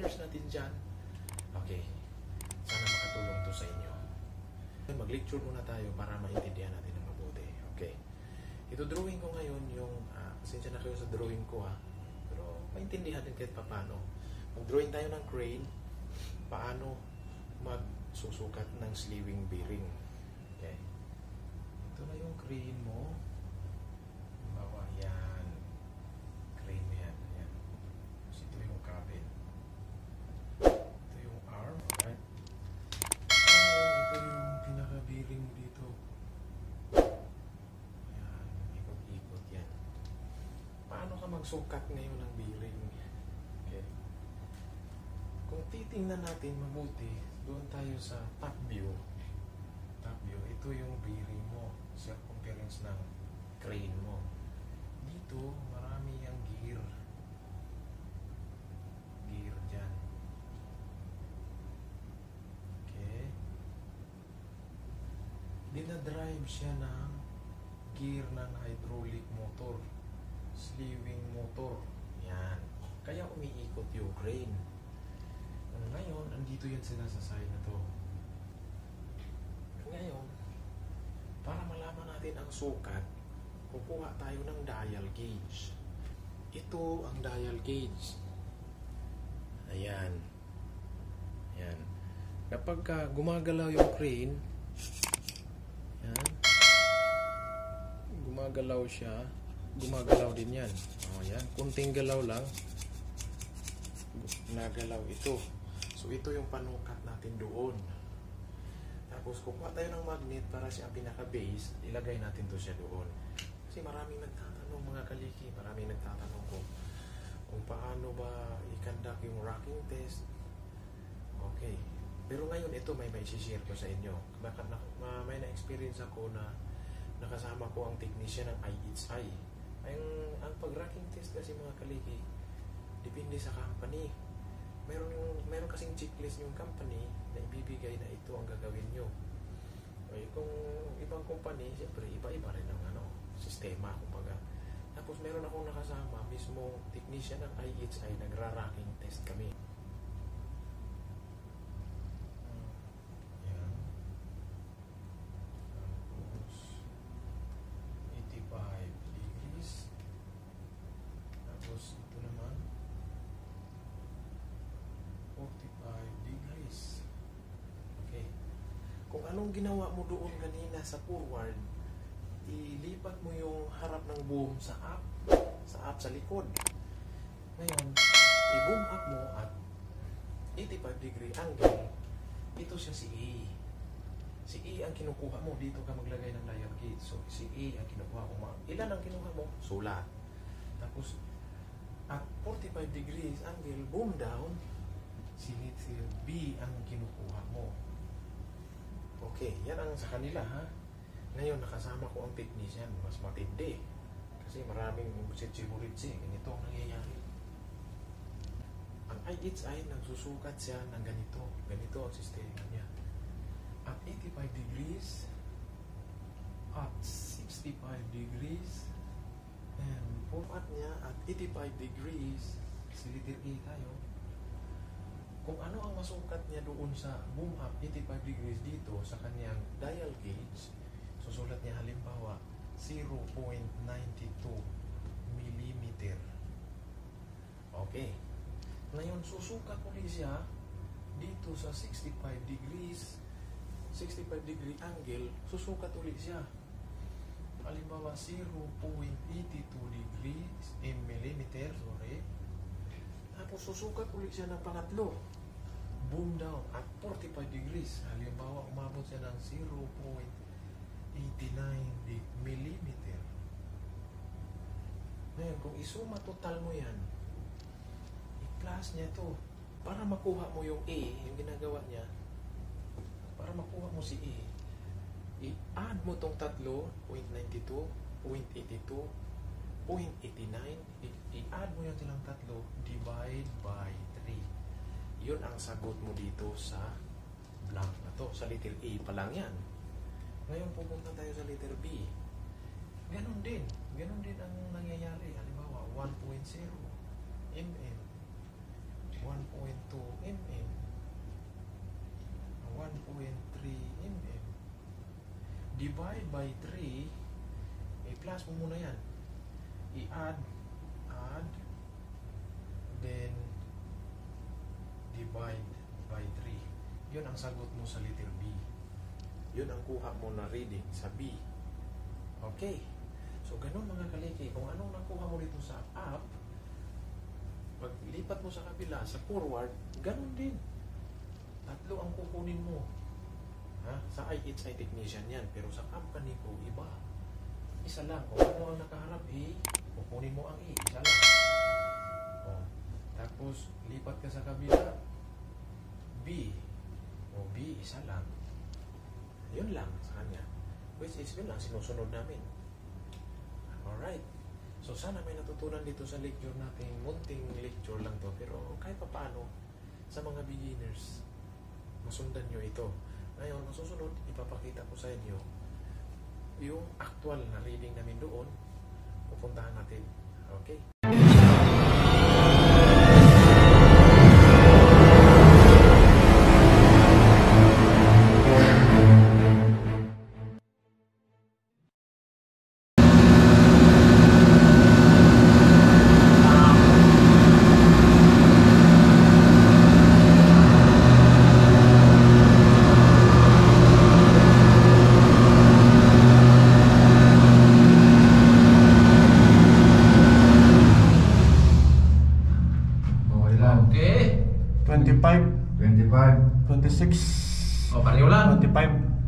beginners natin dyan, okay, sana makatulong to sa inyo. Mag-lecture muna tayo para maintindihan natin ng mabuti. Okay. Ito drawing ko ngayon yung, uh, pasensya na kayo sa drawing ko ha, pero maintindihan din kahit paano. Mag-drawing tayo ng crane, paano magsusukat ng slewing bearing. Okay. Ito na yung crane mo. Bawa yan. Crane mo yan. yan. Tapos ito yung cabin. Ito yung arm. Right? Ngayon, ito yung pinaka-bearing mo dito. Yan. Ikot-ikot yan. Paano ka magsukat ngayon ng bearing? Okay. Kung titingnan natin mabuti, doon tayo sa top view. Top view, ito yung bearing mo, circumference ng crane mo. Dito, marami yung gear. Gear dyan. Okay. Dinadrive siya ng gear ng hydraulic motor. Slewing motor. Yan. Kaya umiikot yung crane. Ngayon, andito yan sila sa side na to. Ngayon, para malaman natin ang sukat, kukuha tayo ng dial gauge. Ito ang dial gauge. Ayan. Ayan. Kapag ka gumagalaw yung crane, yan, gumagalaw siya, gumagalaw din yan. O, yan. Kunting galaw lang, nagalaw ito. So, ito yung panukat natin doon. Tapos, kukuha tayo ng magnet para siya ang pinaka-base, ilagay natin to siya doon. Kasi maraming nagtatanong mga kaliki, maraming nagtatanong kung, kung paano ba i-conduct yung rocking test. Okay. Pero ngayon, ito may may share ko sa inyo. Baka na, ma- may na-experience ako na nakasama ko ang technician ng IHI. Ang, ang pag-rocking test kasi mga kaliki, depende sa company meron meron kasing checklist yung company na ibibigay na ito ang gagawin nyo. Okay, kung ibang company, siyempre iba-iba rin ang ano, sistema, kumbaga. Tapos meron akong nakasama, mismo technician ng IHI, nagra-racking test kami. Yan. Tapos, 85 degrees. Tapos, ito naman, 45 degrees. Okay. Kung anong ginawa mo doon kanina sa forward, ilipat mo yung harap ng boom sa up, sa up sa likod. Ngayon, i-boom up mo at 85 degree angle, ito siya si A. Si A ang kinukuha mo, dito ka maglagay ng dial gauge. So, si A ang kinukuha mo. Ilan ang kinuha mo? Sulat. Tapos, at 45 degrees angle, boom down, si B ang kinukuha mo. Okay, yan ang sa kanila ha. Ngayon, nakasama ko ang technician, mas matindi. Kasi maraming sitsi-huritsi, ganito ang nangyayari. Ang IHI, nagsusukat siya ng ganito. Ganito ang sistema niya. At 85 degrees, at 65 degrees, and format niya at 85 degrees, si letter A tayo, kung ano ang masukat niya doon sa boom up 85 degrees dito sa kanyang dial gauge, susulat niya halimbawa 0.92 millimeter. Okay. Ngayon, susukat ulit siya dito sa 65 degrees 65 degree angle, susukat ulit siya. Halimbawa, 0.82 degrees in millimeter, sorry. Tapos susukat ulit siya ng pangatlo. Boom down at 45 degrees. Halimbawa, umabot siya ng 0.89 di- millimeter. Ngayon, kung isuma total mo yan, i-plus niya to para makuha mo yung A, yung ginagawa niya, para makuha mo si A, i-add mo tong tatlo, 0.92, 0.82, 0.89, i- i-add mo yung silang tatlo, divide by 3. Yun ang sagot mo dito sa blank na to. Sa letter A pa lang yan. Ngayon pupunta tayo sa letter B. Ganon din. Ganon din ang nangyayari. Halimbawa, 1.0 mm. 1.2 mm. 1.3 mm. Divide by 3, i-plus mo muna yan. I-add, add, then divide by 3. Yun ang sagot mo sa letter B. Yun ang kuha mo na reading sa B. Okay. So, ganun mga kaliki. Kung anong nakuha mo dito sa up, pag lipat mo sa kabila, sa forward, ganun din. Tatlo ang kukunin mo. Ha? Sa IHI technician yan. Pero sa company ko, iba. Isa lang. Kung ano ang nakaharap A, kukunin mo ang A. Isa lang. O. Tapos, lipat ka sa kabila, B. O B, isa lang. Yun lang sa kanya. Which is, yun lang, sinusunod namin. Alright. So sana may natutunan dito sa lecture natin. Munting lecture lang to. Pero kahit pa paano, sa mga beginners, masundan nyo ito. Ngayon, ang susunod, ipapakita ko sa inyo yung actual na reading namin doon. Pupuntahan natin. Okay?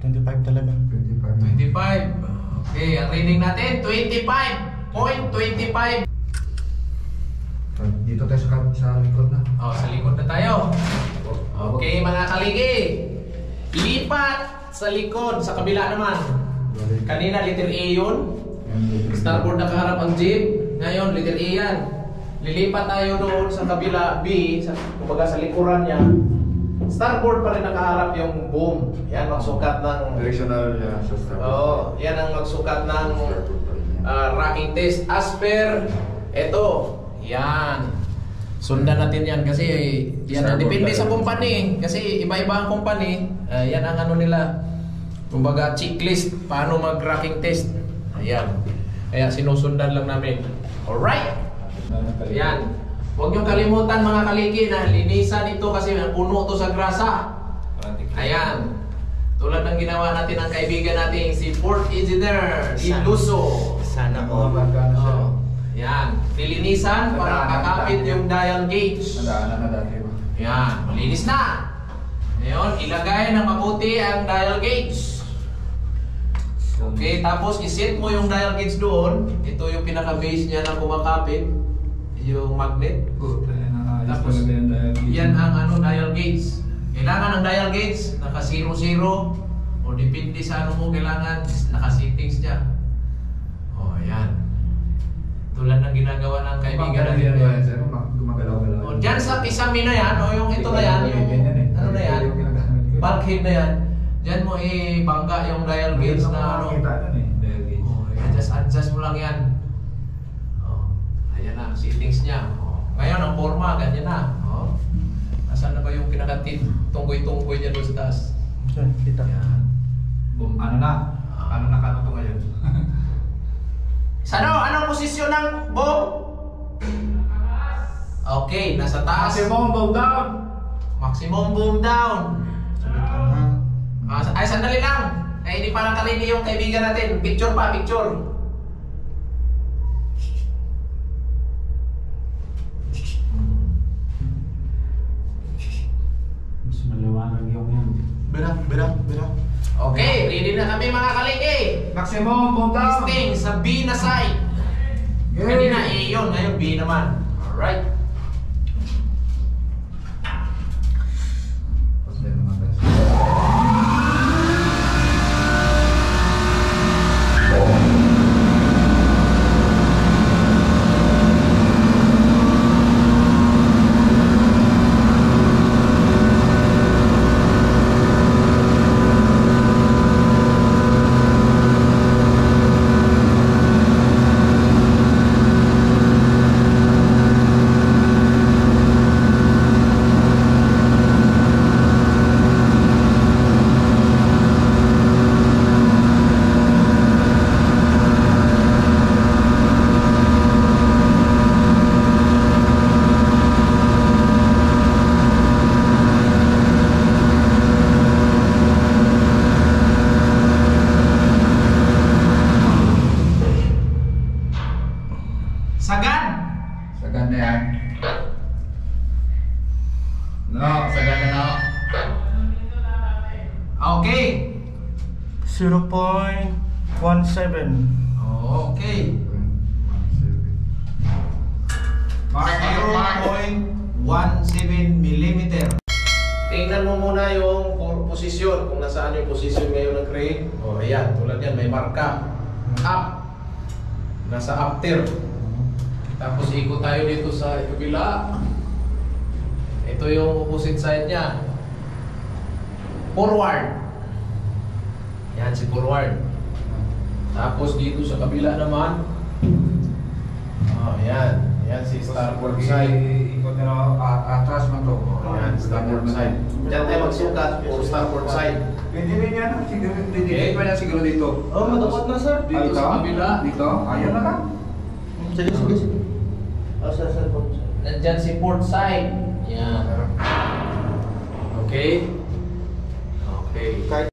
25, 25 talaga. 25. 25. Okay, ang reading natin, 25.25. Dito tayo sa, sa likod na. O, sa likod na tayo. Okay, mga kaligi. Lipat sa likod, sa kabila naman. Kanina, letter A yun. Starboard nakaharap ang jeep. Ngayon, letter A yan. Lilipat tayo doon sa kabila B, sa, kumbaga sa likuran niya. Starboard pa rin nakaharap yung boom. Yan, magsukat ng... Directional niya sa starboard. Oo, yan ang magsukat ng yan. ah, racking test. As per, eto, yan. Sundan natin yan kasi yan ang depende sa company. Kasi iba-iba ang company. ah, yan ang ano nila. Kumbaga checklist paano mag-racking test. Ayan. Kaya sinusundan lang namin. Alright. Yan. Huwag niyong kalimutan mga kaliki na linisan ito kasi puno to sa grasa. Ayan. Tulad ng ginawa natin ng kaibigan nating si Port Engineer Iluso. Sana all. Magkano siya? Oh. Yan. Lilinisan para kakapit yung dial gauge. Nadaanan na dati? Yan. Malinis na. Ngayon, ilagay ng mabuti ang dial gauge. Okay, tapos iset mo yung dial gauge doon. Ito yung pinaka-base niya na kumakapit. Yung magnet. Puta, yan Tapos, yan Yan ang ano dial gauge. Kailangan ng dial gauge naka 00 o depende sa ano mo kailangan naka settings niya. Oh, yan. Tulad ng ginagawa ng kaibigan natin. yan, sir. Gumagalaw-galaw. O dyan sa kisame na yan, o yung ito na yan, yung ano na yan, bulkhead na yan, dyan mo ibangga yung dial gauge na ano. Eh. Dial gauge. Oh, adjust, adjust mo lang yan. Ayan na, settings niya. Oh, ngayon, ang forma, ganyan na. Oh. Nasaan na ba yung pinakatit? Tungkoy-tungkoy niya doon sa taas. Yan, kita. Yan. Boom, ano na? Ano na kano to ngayon? Sa ano? Anong posisyon ng bomb? Okay, nasa taas. Maximum boom down! Maximum boom down. Ah, ay, sandali lang. Ay, hindi pa lang kalini yung kaibigan natin. Picture pa, picture. Bira, bira, bira. Okay, ready na kami mga kaliki. Maximum down! Listing sa B na side. Yay! Kanina A yun, ngayon B naman. Alright. 0.17. Okay. Mark, mark. 0.17 millimeter. Tingnan mo muna yung po- posisyon, kung nasaan yung posisyon ngayon ng crane. Oh, ayan, tulad yan, may marka. Up. Nasa up tier. Tapos ikot tayo dito sa kabila. Ito yung opposite side niya. Forward. Si forward. Tapos dito sa kabila naman. Oh, yan. Yan si starboard side. Ikot nila at atras man to. Yan, starboard side. Diyan tayo magsukat for starboard side. Pwede rin yan. Siguro, Okay. dito pa yan siguro dito. Oh, matapat na sir. Dito sa kabila. Dito? Ayan na lang. Sige, sige, sige. Oh, sir, sir. po, sir. Nandyan si port side. Yan. Okay? Okay. Kahit